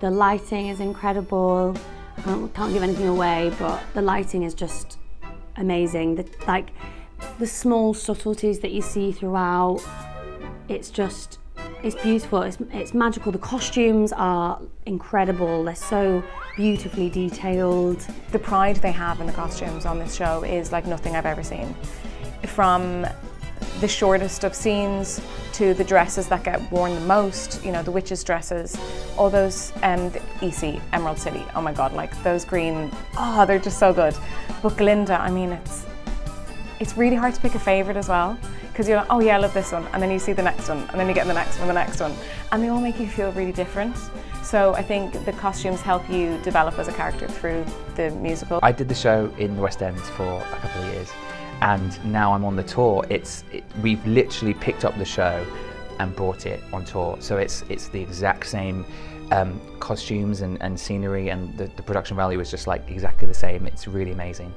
The lighting is incredible. I can't, can't give anything away, but the lighting is just amazing. The, like the small subtleties that you see throughout, it's just, it's beautiful. It's, it's magical. The costumes are incredible. They're so beautifully detailed. The pride they have in the costumes on this show is like nothing I've ever seen. From the shortest of scenes to the dresses that get worn the most, you know, the witches' dresses, all those, um, EC, Emerald City, oh my god, like those green, oh, they're just so good. But Glinda, I mean, it's, it's really hard to pick a favourite as well, because you're like, oh yeah, I love this one, and then you see the next one, and then you get the next one, the next one, and they all make you feel really different. So I think the costumes help you develop as a character through the musical. I did the show in the West End for a couple of years and now I'm on the tour. It's it, we've literally picked up the show and brought it on tour. So it's it's the exact same um, costumes and, and scenery and the, the production value is just like exactly the same. It's really amazing.